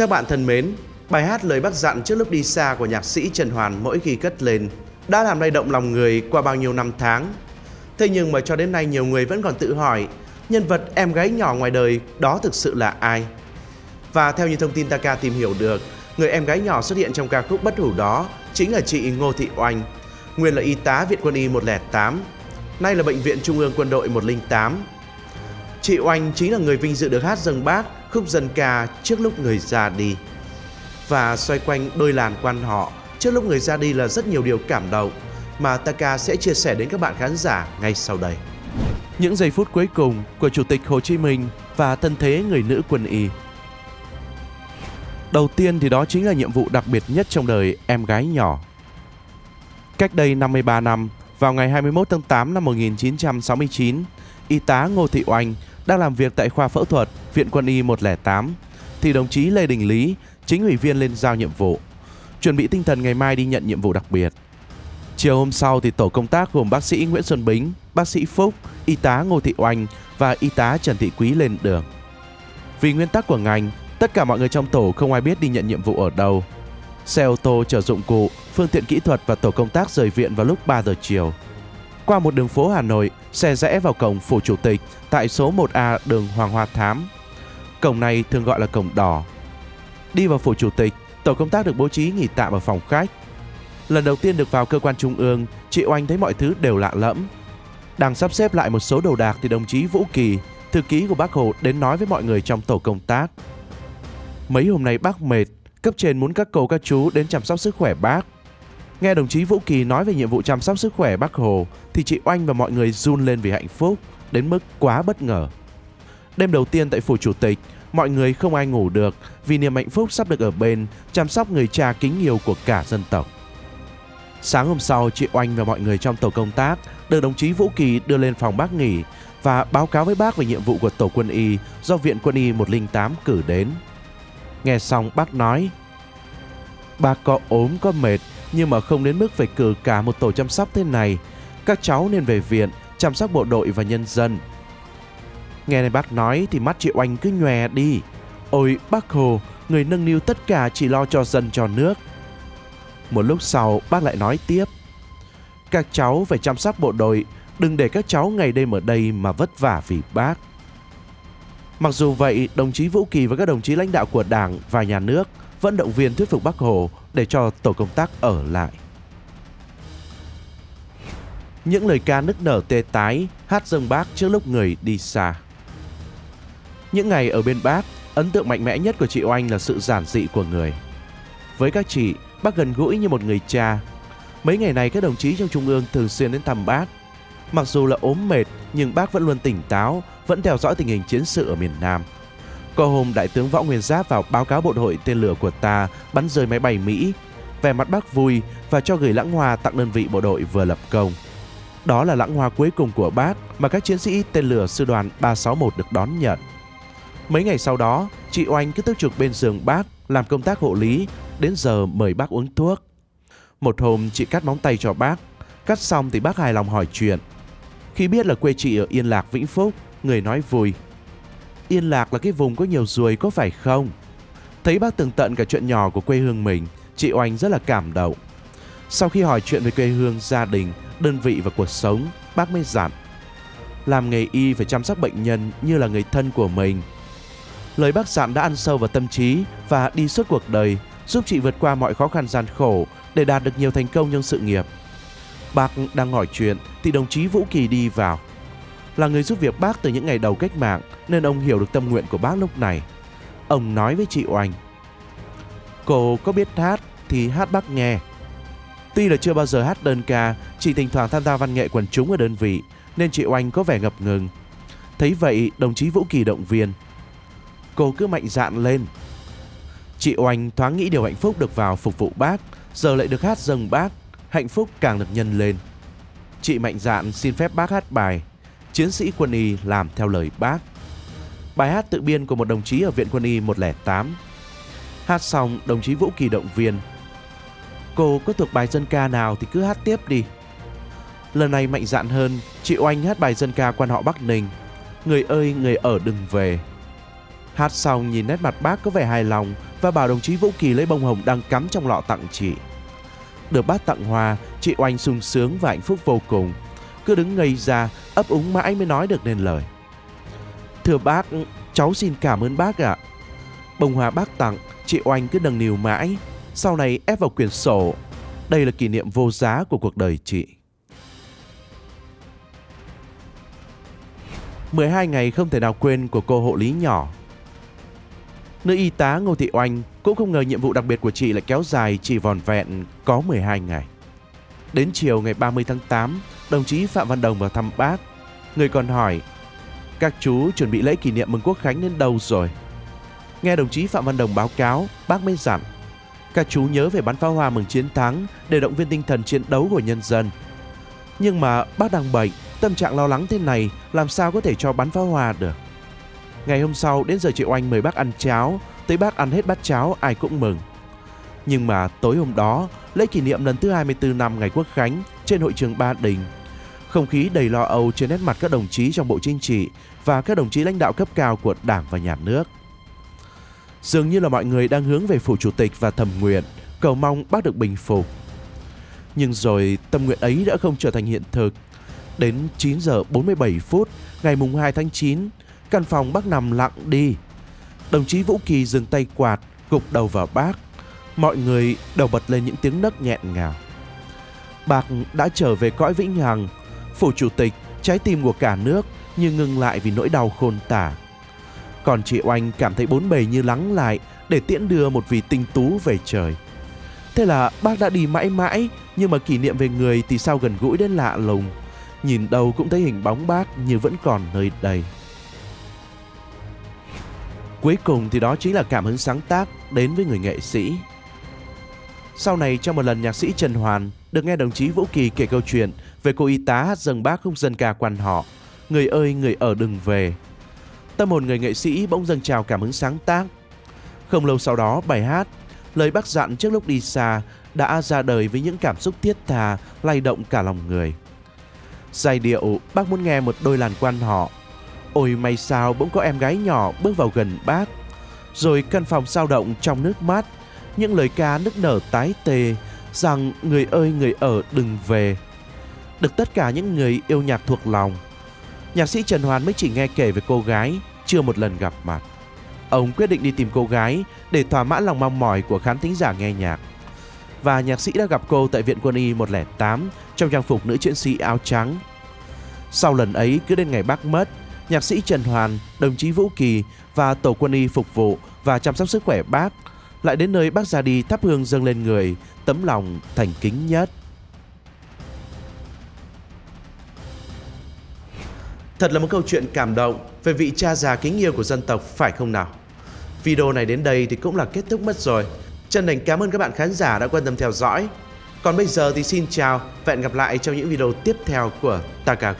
Các bạn thân mến, bài hát lời bác dặn trước lúc đi xa của nhạc sĩ Trần Hoàn mỗi khi cất lên đã làm lay động lòng người qua bao nhiêu năm tháng. Thế nhưng mà cho đến nay nhiều người vẫn còn tự hỏi nhân vật em gái nhỏ ngoài đời đó thực sự là ai? Và theo như thông tin Taka tìm hiểu được, người em gái nhỏ xuất hiện trong ca khúc bất hủ đó chính là chị Ngô Thị Oanh, nguyên là y tá Viện Quân y 108, nay là Bệnh viện Trung ương Quân đội 108. Chị Oanh chính là người vinh dự được hát dâng bác khúc dân ca trước lúc người ra đi. Và xoay quanh đôi làn quan họ trước lúc người ra đi là rất nhiều điều cảm động mà Taka sẽ chia sẻ đến các bạn khán giả ngay sau đây. Những giây phút cuối cùng của Chủ tịch Hồ Chí Minh và thân thế người nữ quân y. Đầu tiên thì đó chính là nhiệm vụ đặc biệt nhất trong đời em gái nhỏ. Cách đây 53 năm, vào ngày 21 tháng 8 năm 1969, y tá Ngô Thị Oanh đang làm việc tại khoa phẫu thuật Viện Quân y 108 thì đồng chí Lê Đình Lý, chính ủy viên lên giao nhiệm vụ, chuẩn bị tinh thần ngày mai đi nhận nhiệm vụ đặc biệt. Chiều hôm sau thì tổ công tác gồm bác sĩ Nguyễn Xuân Bính, bác sĩ Phúc, y tá Ngô Thị Oanh và y tá Trần Thị Quý lên đường. Vì nguyên tắc của ngành, tất cả mọi người trong tổ không ai biết đi nhận nhiệm vụ ở đâu. Xe ô tô chở dụng cụ, phương tiện kỹ thuật và tổ công tác rời viện vào lúc 3 giờ chiều. Qua một đường phố Hà Nội, xe rẽ vào cổng phủ chủ tịch tại số 1A đường Hoàng Hoa Thám. Cổng này thường gọi là cổng đỏ. Đi vào phủ chủ tịch, tổ công tác được bố trí nghỉ tạm ở phòng khách. Lần đầu tiên được vào cơ quan trung ương, chị Oanh thấy mọi thứ đều lạ lẫm. Đang sắp xếp lại một số đồ đạc thì đồng chí Vũ Kỳ, thư ký của bác Hồ đến nói với mọi người trong tổ công tác. Mấy hôm nay bác mệt, cấp trên muốn các cô các chú đến chăm sóc sức khỏe bác. Nghe đồng chí Vũ Kỳ nói về nhiệm vụ chăm sóc sức khỏe bác Hồ thì chị Oanh và mọi người run lên vì hạnh phúc, đến mức quá bất ngờ. Đêm đầu tiên tại phủ chủ tịch, mọi người không ai ngủ được vì niềm hạnh phúc sắp được ở bên chăm sóc người cha kính yêu của cả dân tộc. Sáng hôm sau, chị Oanh và mọi người trong tổ công tác được đồng chí Vũ Kỳ đưa lên phòng bác nghỉ và báo cáo với bác về nhiệm vụ của tổ quân y do Viện Quân y 108 cử đến. Nghe xong bác nói Bác có ốm có mệt nhưng mà không đến mức phải cử cả một tổ chăm sóc thế này. Các cháu nên về viện chăm sóc bộ đội và nhân dân. Nghe này bác nói thì mắt chị Oanh cứ nhòe đi. Ôi bác Hồ, người nâng niu tất cả chỉ lo cho dân cho nước. Một lúc sau bác lại nói tiếp. Các cháu phải chăm sóc bộ đội, đừng để các cháu ngày đêm ở đây mà vất vả vì bác. Mặc dù vậy, đồng chí Vũ Kỳ và các đồng chí lãnh đạo của Đảng và nhà nước vẫn động viên thuyết phục Bác Hồ để cho tổ công tác ở lại. Những lời ca nức nở tê tái hát dâng bác trước lúc người đi xa. Những ngày ở bên bác, ấn tượng mạnh mẽ nhất của chị Oanh là sự giản dị của người. Với các chị, bác gần gũi như một người cha. Mấy ngày này các đồng chí trong trung ương thường xuyên đến thăm bác. Mặc dù là ốm mệt nhưng bác vẫn luôn tỉnh táo, vẫn theo dõi tình hình chiến sự ở miền Nam. Có hôm Đại tướng Võ Nguyên Giáp vào báo cáo bộ đội tên lửa của ta bắn rơi máy bay Mỹ. Vẻ mặt bác vui và cho gửi lãng hoa tặng đơn vị bộ đội vừa lập công. Đó là lãng hoa cuối cùng của bác mà các chiến sĩ tên lửa sư đoàn 361 được đón nhận. Mấy ngày sau đó, chị Oanh cứ tức trực bên giường bác làm công tác hộ lý, đến giờ mời bác uống thuốc. Một hôm chị cắt móng tay cho bác, cắt xong thì bác hài lòng hỏi chuyện. Khi biết là quê chị ở Yên Lạc Vĩnh Phúc, người nói vui. Yên Lạc là cái vùng có nhiều ruồi có phải không? Thấy bác tường tận cả chuyện nhỏ của quê hương mình, chị Oanh rất là cảm động. Sau khi hỏi chuyện về quê hương, gia đình, đơn vị và cuộc sống, bác mới dặn. Làm nghề y phải chăm sóc bệnh nhân như là người thân của mình. Lời bác dặn đã ăn sâu vào tâm trí và đi suốt cuộc đời, giúp chị vượt qua mọi khó khăn gian khổ để đạt được nhiều thành công trong sự nghiệp. Bác đang hỏi chuyện thì đồng chí Vũ Kỳ đi vào. Là người giúp việc bác từ những ngày đầu cách mạng nên ông hiểu được tâm nguyện của bác lúc này. Ông nói với chị Oanh. Cô có biết hát thì hát bác nghe. Tuy là chưa bao giờ hát đơn ca, chỉ thỉnh thoảng tham gia văn nghệ quần chúng ở đơn vị, nên chị Oanh có vẻ ngập ngừng. Thấy vậy, đồng chí Vũ Kỳ động viên. Cô cứ mạnh dạn lên. Chị Oanh thoáng nghĩ điều hạnh phúc được vào phục vụ bác, giờ lại được hát dâng bác, hạnh phúc càng được nhân lên. Chị mạnh dạn xin phép bác hát bài Chiến sĩ quân y làm theo lời bác. Bài hát tự biên của một đồng chí ở Viện Quân y 108. Hát xong, đồng chí Vũ Kỳ động viên. Cô có thuộc bài dân ca nào thì cứ hát tiếp đi. Lần này mạnh dạn hơn, chị Oanh hát bài dân ca quan họ Bắc Ninh. Người ơi, người ở đừng về. Hát xong nhìn nét mặt bác có vẻ hài lòng và bảo đồng chí Vũ Kỳ lấy bông hồng đang cắm trong lọ tặng chị. Được bác tặng hoa, chị Oanh sung sướng và hạnh phúc vô cùng. Cứ đứng ngây ra, ấp úng mãi mới nói được nên lời. Thưa bác, cháu xin cảm ơn bác ạ. Bông hoa bác tặng, chị Oanh cứ đằng nìu mãi. Sau này ép vào quyển sổ. Đây là kỷ niệm vô giá của cuộc đời chị. 12 ngày không thể nào quên của cô hộ lý nhỏ. Nữ y tá Ngô Thị Oanh cũng không ngờ nhiệm vụ đặc biệt của chị lại kéo dài chỉ vòn vẹn có 12 ngày. Đến chiều ngày 30 tháng 8, đồng chí Phạm Văn Đồng vào thăm bác. Người còn hỏi, các chú chuẩn bị lễ kỷ niệm mừng quốc khánh đến đâu rồi? Nghe đồng chí Phạm Văn Đồng báo cáo, bác mới dặn, các chú nhớ về bắn pháo hoa mừng chiến thắng để động viên tinh thần chiến đấu của nhân dân. Nhưng mà bác đang bệnh, tâm trạng lo lắng thế này làm sao có thể cho bắn pháo hoa được. Ngày hôm sau đến giờ chị Oanh mời bác ăn cháo, tới bác ăn hết bát cháo ai cũng mừng. Nhưng mà tối hôm đó, lễ kỷ niệm lần thứ 24 năm ngày Quốc Khánh trên hội trường Ba Đình. Không khí đầy lo âu trên nét mặt các đồng chí trong Bộ Chính trị và các đồng chí lãnh đạo cấp cao của Đảng và Nhà nước. Dường như là mọi người đang hướng về phủ chủ tịch và thầm nguyện, cầu mong bác được bình phục. Nhưng rồi tâm nguyện ấy đã không trở thành hiện thực. Đến 9 giờ 47 phút ngày mùng 2 tháng 9, căn phòng bác nằm lặng đi. Đồng chí Vũ Kỳ dừng tay quạt, gục đầu vào bác. Mọi người đầu bật lên những tiếng nấc nghẹn ngào. Bác đã trở về cõi vĩnh hằng, phủ chủ tịch, trái tim của cả nước như ngừng lại vì nỗi đau khôn tả. Còn chị Oanh cảm thấy bốn bề như lắng lại để tiễn đưa một vị tinh tú về trời. Thế là bác đã đi mãi mãi, nhưng mà kỷ niệm về người thì sao gần gũi đến lạ lùng. Nhìn đâu cũng thấy hình bóng bác như vẫn còn nơi đây. Cuối cùng thì đó chính là cảm hứng sáng tác đến với người nghệ sĩ. Sau này trong một lần nhạc sĩ Trần Hoàn được nghe đồng chí Vũ Kỳ kể câu chuyện về cô y tá hát dâng bác khúc dân ca quan họ Người ơi người ở đừng về. Tâm hồn người nghệ sĩ bỗng dâng trào cảm hứng sáng tác. Không lâu sau đó bài hát Lời bác dặn trước lúc đi xa đã ra đời với những cảm xúc thiết tha, lay động cả lòng người. Giai điệu bác muốn nghe một đôi làn quan họ Ôi may sao bỗng có em gái nhỏ bước vào gần bác Rồi căn phòng sao động trong nước mắt Những lời ca nức nở tái tê Rằng người ơi người ở đừng về. Được tất cả những người yêu nhạc thuộc lòng. Nhạc sĩ Trần Hoàn mới chỉ nghe kể về cô gái Chưa một lần gặp mặt. Ông quyết định đi tìm cô gái Để thỏa mãn lòng mong mỏi của khán thính giả nghe nhạc. Và nhạc sĩ đã gặp cô tại Viện Quân y 108 Trong trang phục nữ chiến sĩ áo trắng. Sau lần ấy cứ đến ngày bác mất nhạc sĩ Trần Hoàn, đồng chí Vũ Kỳ và tổ quân y phục vụ và chăm sóc sức khỏe bác lại đến nơi bác ra đi thắp hương dâng lên người, tấm lòng thành kính nhất. Thật là một câu chuyện cảm động về vị cha già kính yêu của dân tộc phải không nào? Video này đến đây thì cũng là kết thúc mất rồi. Chân thành cảm ơn các bạn khán giả đã quan tâm theo dõi. Còn bây giờ thì xin chào và hẹn gặp lại trong những video tiếp theo của Taka